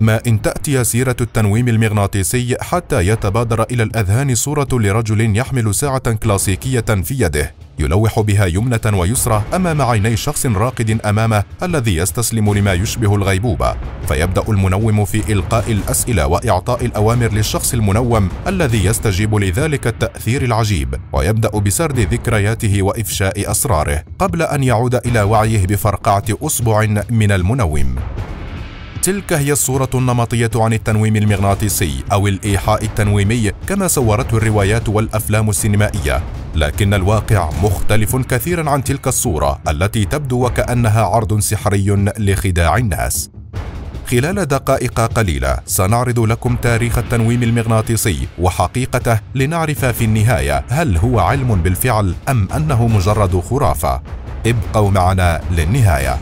ما إن تأتي سيرة التنويم المغناطيسي حتى يتبادر إلى الأذهان صورة لرجل يحمل ساعة كلاسيكية في يده يلوح بها يمنة ويسرى أمام عيني شخص راقد أمامه الذي يستسلم لما يشبه الغيبوبة فيبدأ المنوم في إلقاء الأسئلة وإعطاء الأوامر للشخص المنوم الذي يستجيب لذلك التأثير العجيب. ويبدأ بسرد ذكرياته وإفشاء أسراره قبل أن يعود إلى وعيه بفرقعة أصبع من المنوم. تلك هي الصورة النمطية عن التنويم المغناطيسي أو الإيحاء التنويمي كما صورته الروايات والأفلام السينمائية. لكن الواقع مختلف كثيرا عن تلك الصورة التي تبدو وكأنها عرض سحري لخداع الناس. خلال دقائق قليلة سنعرض لكم تاريخ التنويم المغناطيسي وحقيقته لنعرف في النهاية هل هو علم بالفعل أم أنه مجرد خرافة. ابقوا معنا للنهاية.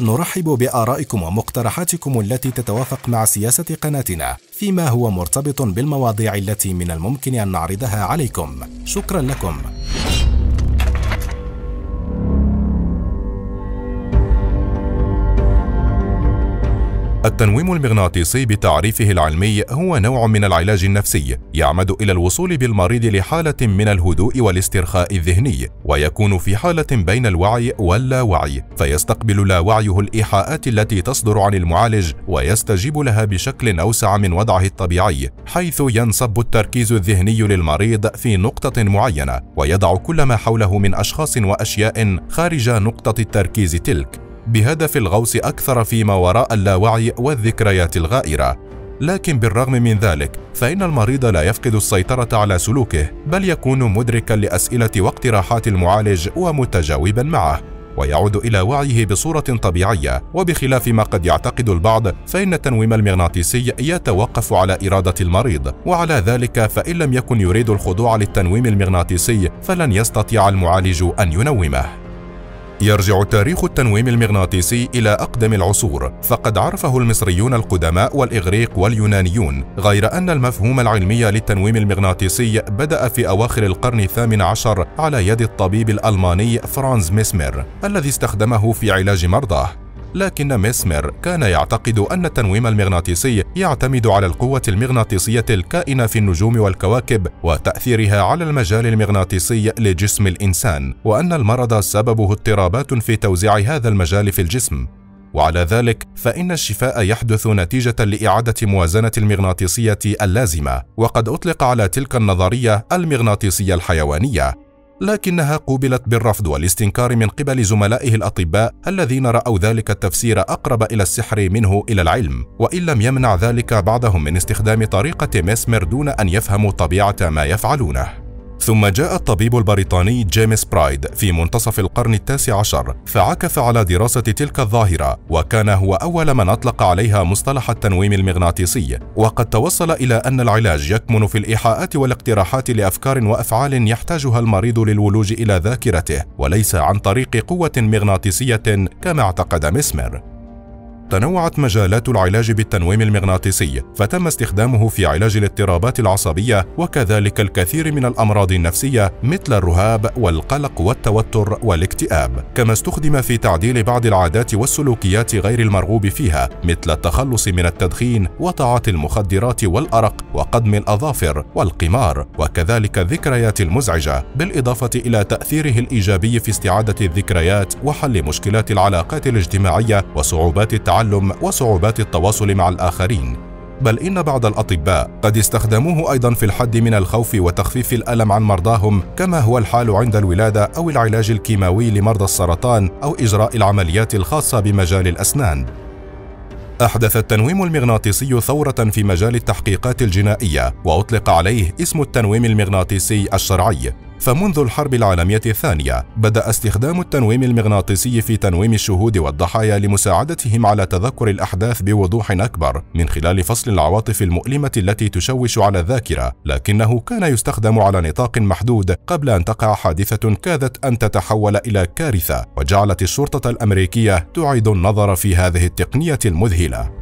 نرحب بآرائكم ومقترحاتكم التي تتوافق مع سياسة قناتنا فيما هو مرتبط بالمواضيع التي من الممكن أن نعرضها عليكم. شكرا لكم. التنويم المغناطيسي بتعريفه العلمي هو نوع من العلاج النفسي يعمد إلى الوصول بالمريض لحالة من الهدوء والاسترخاء الذهني ويكون في حالة بين الوعي واللاوعي فيستقبل لاوعيه الإيحاءات التي تصدر عن المعالج ويستجيب لها بشكل أوسع من وضعه الطبيعي حيث ينصب التركيز الذهني للمريض في نقطة معينة ويضع كل ما حوله من أشخاص وأشياء خارج نقطة التركيز تلك. بهدف الغوص أكثر فيما وراء اللاوعي والذكريات الغائرة. لكن بالرغم من ذلك فإن المريض لا يفقد السيطرة على سلوكه بل يكون مدركا لأسئلة واقتراحات المعالج ومتجاوبا معه. ويعود إلى وعيه بصورة طبيعية. وبخلاف ما قد يعتقد البعض فإن التنويم المغناطيسي يتوقف على إرادة المريض. وعلى ذلك فإن لم يكن يريد الخضوع للتنويم المغناطيسي فلن يستطيع المعالج أن ينومه. يرجع تاريخ التنويم المغناطيسي إلى أقدم العصور، فقد عرفه المصريون القدماء والإغريق واليونانيون، غير أن المفهوم العلمي للتنويم المغناطيسي بدأ في أواخر القرن الثامن عشر على يد الطبيب الألماني فرانز ميسمير، الذي استخدمه في علاج مرضاه. لكن ميسمر كان يعتقد أن التنويم المغناطيسي يعتمد على القوة المغناطيسية الكائنة في النجوم والكواكب وتأثيرها على المجال المغناطيسي لجسم الإنسان، وأن المرض سببه اضطرابات في توزيع هذا المجال في الجسم. وعلى ذلك فإن الشفاء يحدث نتيجة لإعادة موازنة المغناطيسية اللازمة، وقد أطلق على تلك النظرية المغناطيسية الحيوانية، لكنها قوبلت بالرفض والاستنكار من قبل زملائه الأطباء الذين رأوا ذلك التفسير أقرب إلى السحر منه إلى العلم وإن لم يمنع ذلك بعضهم من استخدام طريقة ميسمر دون أن يفهموا طبيعة ما يفعلونه. ثم جاء الطبيب البريطاني جيمس برايد في منتصف القرن التاسع عشر فعكف على دراسة تلك الظاهرة وكان هو أول من أطلق عليها مصطلح التنويم المغناطيسي وقد توصل إلى أن العلاج يكمن في الإيحاءات والاقتراحات لأفكار وأفعال يحتاجها المريض للولوج إلى ذاكرته وليس عن طريق قوة مغناطيسية كما اعتقد مسمر تنوعت مجالات العلاج بالتنويم المغناطيسي فتم استخدامه في علاج الاضطرابات العصبية وكذلك الكثير من الأمراض النفسية مثل الرهاب والقلق والتوتر والاكتئاب. كما استخدم في تعديل بعض العادات والسلوكيات غير المرغوب فيها مثل التخلص من التدخين وتعاطي المخدرات والأرق وقدم الأظافر والقمار وكذلك الذكريات المزعجة بالإضافة إلى تأثيره الإيجابي في استعادة الذكريات وحل مشكلات العلاقات الاجتماعية وصعوبات التعامل التعلم وصعوبات التواصل مع الآخرين. بل إن بعض الأطباء قد استخدموه أيضا في الحد من الخوف وتخفيف الألم عن مرضاهم كما هو الحال عند الولادة أو العلاج الكيماوي لمرضى السرطان أو إجراء العمليات الخاصة بمجال الأسنان. أحدث التنويم المغناطيسي ثورة في مجال التحقيقات الجنائية وأطلق عليه اسم التنويم المغناطيسي الشرعي. فمنذ الحرب العالمية الثانية بدأ استخدام التنويم المغناطيسي في تنويم الشهود والضحايا لمساعدتهم على تذكر الأحداث بوضوح أكبر من خلال فصل العواطف المؤلمة التي تشوش على الذاكرة، لكنه كان يستخدم على نطاق محدود قبل أن تقع حادثة كادت أن تتحول إلى كارثة، وجعلت الشرطة الأمريكية تعيد النظر في هذه التقنية المذهلة.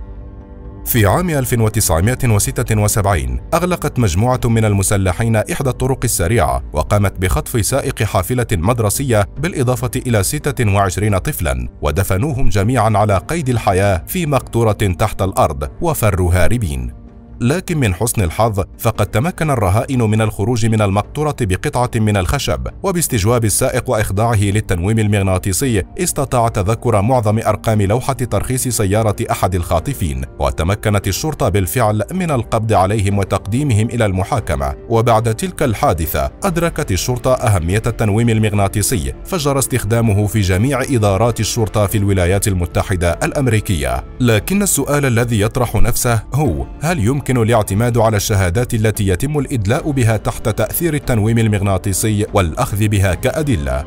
في عام 1976 أغلقت مجموعة من المسلحين إحدى الطرق السريعة وقامت بخطف سائق حافلة مدرسية بالإضافة إلى 26 طفلا ودفنوهم جميعا على قيد الحياة في مقطورة تحت الأرض وفروا هاربين. لكن من حسن الحظ فقد تمكن الرهائن من الخروج من المقطورة بقطعة من الخشب وباستجواب السائق وإخضاعه للتنويم المغناطيسي استطاع تذكر معظم أرقام لوحة ترخيص سيارة أحد الخاطفين وتمكنت الشرطة بالفعل من القبض عليهم وتقديمهم إلى المحاكمة. وبعد تلك الحادثة أدركت الشرطة أهمية التنويم المغناطيسي فجر استخدامه في جميع إدارات الشرطة في الولايات المتحدة الأمريكية. لكن السؤال الذي يطرح نفسه هو هل يمكن يمكن الاعتماد على الشهادات التي يتم الإدلاء بها تحت تأثير التنويم المغناطيسي والأخذ بها كأدلة.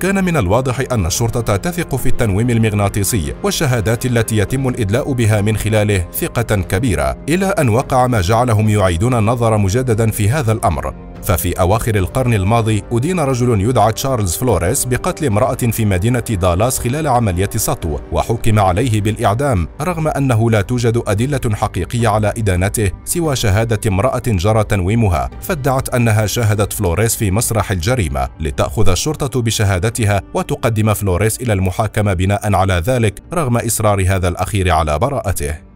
كان من الواضح أن الشرطة تثق في التنويم المغناطيسي والشهادات التي يتم الإدلاء بها من خلاله ثقة كبيرة إلى أن وقع ما جعلهم يعيدون النظر مجددا في هذا الأمر. ففي أواخر القرن الماضي أدين رجل يدعى تشارلز فلوريس بقتل امرأة في مدينة دالاس خلال عملية سطو وحكم عليه بالإعدام رغم أنه لا توجد أدلة حقيقية على إدانته سوى شهادة امرأة جرى تنويمها فادعت أنها شاهدت فلوريس في مسرح الجريمة لتأخذ الشرطة بشهادتها وتقدم فلوريس إلى المحاكمة بناء على ذلك رغم إصرار هذا الأخير على براءته.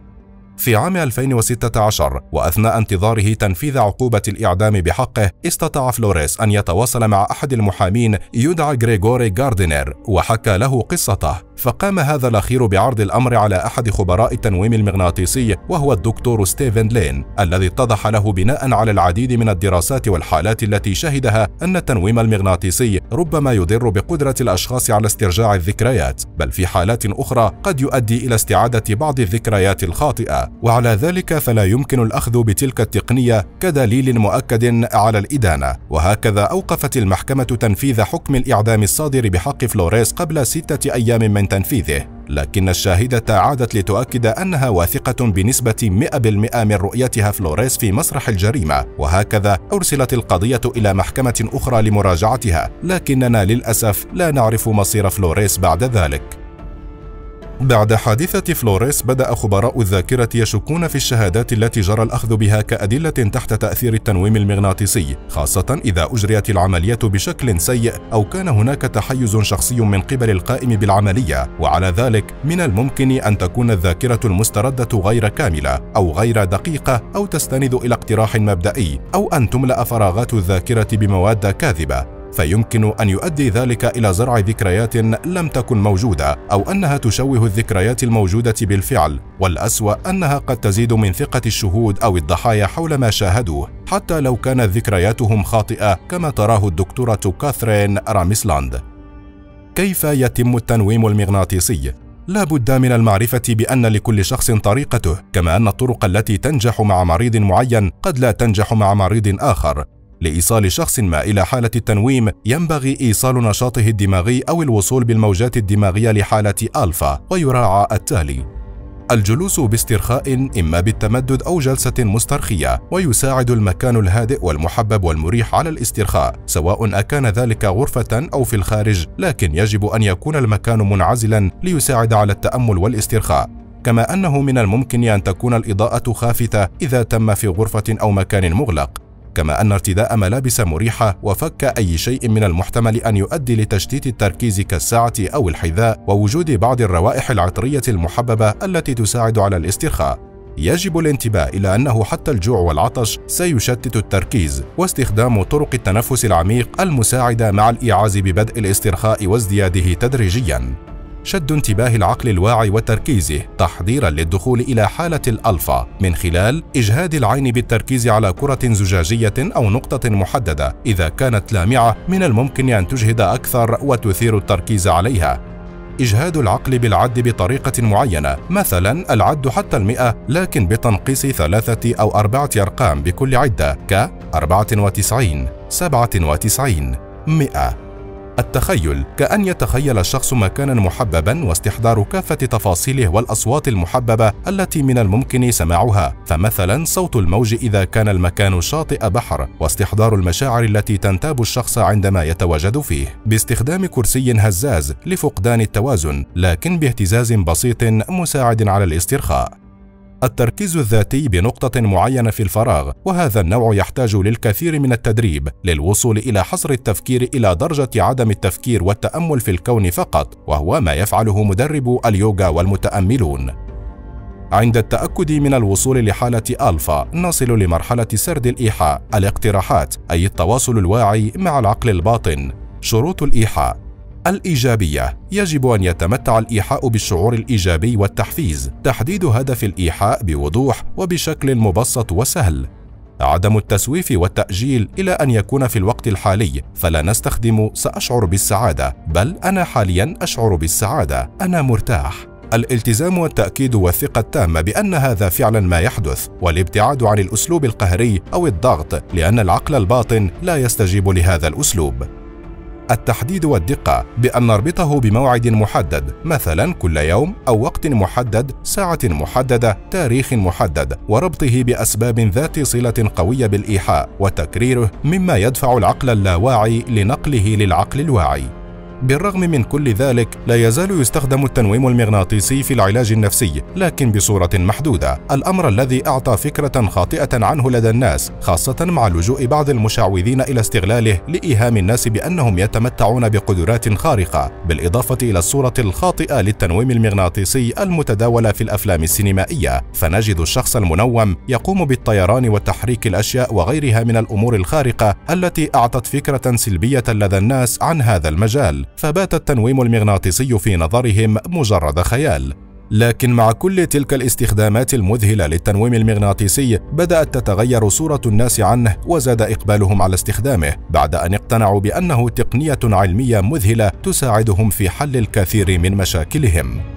في عام 2016 وأثناء انتظاره تنفيذ عقوبة الإعدام بحقه استطاع فلوريس أن يتواصل مع أحد المحامين يدعى غريغوري جاردنر وحكى له قصته. فقام هذا الأخير بعرض الأمر على أحد خبراء التنويم المغناطيسي وهو الدكتور ستيفن لين الذي اتضح له بناء على العديد من الدراسات والحالات التي شهدها أن التنويم المغناطيسي ربما يضر بقدرة الأشخاص على استرجاع الذكريات بل في حالات أخرى قد يؤدي إلى استعادة بعض الذكريات الخاطئة. وعلى ذلك فلا يمكن الأخذ بتلك التقنية كدليل مؤكد على الإدانة. وهكذا أوقفت المحكمة تنفيذ حكم الإعدام الصادر بحق فلوريس قبل ستة أيام من تنفيذه لكن الشاهدة عادت لتؤكد أنها واثقة بنسبة 100% من رؤيتها فلوريس في مسرح الجريمة وهكذا أرسلت القضية إلى محكمة أخرى لمراجعتها لكننا للأسف لا نعرف مصير فلوريس بعد ذلك. بعد حادثة فلوريس بدأ خبراء الذاكرة يشكون في الشهادات التي جرى الأخذ بها كأدلة تحت تأثير التنويم المغناطيسي، خاصة إذا أجريت العملية بشكل سيء أو كان هناك تحيز شخصي من قبل القائم بالعملية، وعلى ذلك من الممكن أن تكون الذاكرة المستردة غير كاملة أو غير دقيقة أو تستند إلى اقتراح مبدئي أو أن تملأ فراغات الذاكرة بمواد كاذبة. فيمكن أن يؤدي ذلك إلى زرع ذكريات لم تكن موجودة أو أنها تشوه الذكريات الموجودة بالفعل والأسوأ أنها قد تزيد من ثقة الشهود أو الضحايا حول ما شاهدوه. حتى لو كانت ذكرياتهم خاطئة كما تراه الدكتورة كاثرين راميسلاند كيف يتم التنويم المغناطيسي؟ لا بد من المعرفة بأن لكل شخص طريقته، كما أن الطرق التي تنجح مع مريض معين قد لا تنجح مع مريض آخر، لإيصال شخص ما إلى حالة التنويم ينبغي إيصال نشاطه الدماغي أو الوصول بالموجات الدماغية لحالة ألفا ويراعى التالي. الجلوس باسترخاء إما بالتمدد أو جلسة مسترخية ويساعد المكان الهادئ والمحبب والمريح على الاسترخاء سواء أكان ذلك غرفة أو في الخارج لكن يجب أن يكون المكان منعزلا ليساعد على التأمل والاسترخاء. كما أنه من الممكن أن تكون الإضاءة خافتة إذا تم في غرفة أو مكان مغلق. كما أن ارتداء ملابس مريحة وفك أي شيء من المحتمل أن يؤدي لتشتيت التركيز كالساعة أو الحذاء ووجود بعض الروائح العطرية المحببة التي تساعد على الاسترخاء. يجب الانتباه إلى أنه حتى الجوع والعطش سيشتت التركيز واستخدام طرق التنفس العميق المساعدة مع الإيعاز ببدء الاسترخاء وازدياده تدريجياً. شد انتباه العقل الواعي وتركيزه تحضيرا للدخول إلى حالة الألفا من خلال إجهاد العين بالتركيز على كرة زجاجية أو نقطة محددة إذا كانت لامعة من الممكن أن تجهد أكثر وتثير التركيز عليها. إجهاد العقل بالعد بطريقة معينة مثلا العد حتى المئة لكن بتنقيص ثلاثة أو أربعة أرقام بكل عدة ك 94 97 100 التخيل كأن يتخيل الشخص مكانا محببا واستحضار كافة تفاصيله والأصوات المحببة التي من الممكن سماعها. فمثلا صوت الموج إذا كان المكان شاطئ بحر واستحضار المشاعر التي تنتاب الشخص عندما يتواجد فيه. باستخدام كرسي هزاز لفقدان التوازن لكن باهتزاز بسيط مساعد على الاسترخاء. التركيز الذاتي بنقطة معينة في الفراغ، وهذا النوع يحتاج للكثير من التدريب للوصول إلى حصر التفكير إلى درجة عدم التفكير والتأمل في الكون فقط، وهو ما يفعله مدرب اليوغا والمتأملون. عند التأكد من الوصول لحالة ألفا نصل لمرحلة سرد الإيحاء الاقتراحات أي التواصل الواعي مع العقل الباطن شروط الإيحاء الإيجابية. يجب أن يتمتع الإيحاء بالشعور الإيجابي والتحفيز. تحديد هدف الإيحاء بوضوح وبشكل مبسط وسهل. عدم التسويف والتأجيل إلى أن يكون في الوقت الحالي. فلا نستخدم سأشعر بالسعادة بل أنا حاليا أشعر بالسعادة أنا مرتاح الالتزام والتأكيد والثقة التامة بأن هذا فعلا ما يحدث. والابتعاد عن الأسلوب القهري أو الضغط لأن العقل الباطن لا يستجيب لهذا الأسلوب. التحديد والدقة بأن نربطه بموعد محدد مثلا كل يوم أو وقت محدد ساعة محددة تاريخ محدد وربطه بأسباب ذات صلة قوية بالإيحاء وتكريره مما يدفع العقل اللاواعي لنقله للعقل الواعي. بالرغم من كل ذلك لا يزال يستخدم التنويم المغناطيسي في العلاج النفسي لكن بصورة محدودة. الأمر الذي أعطى فكرة خاطئة عنه لدى الناس خاصة مع لجوء بعض المشعوذين إلى استغلاله لإيهام الناس بأنهم يتمتعون بقدرات خارقة. بالإضافة إلى الصورة الخاطئة للتنويم المغناطيسي المتداولة في الأفلام السينمائية فنجد الشخص المنوم يقوم بالطيران وتحريك الأشياء وغيرها من الأمور الخارقة التي أعطت فكرة سلبية لدى الناس عن هذا المجال. فبات التنويم المغناطيسي في نظرهم مجرد خيال. لكن مع كل تلك الاستخدامات المذهلة للتنويم المغناطيسي بدأت تتغير صورة الناس عنه وزاد إقبالهم على استخدامه بعد أن اقتنعوا بأنه تقنية علمية مذهلة تساعدهم في حل الكثير من مشاكلهم.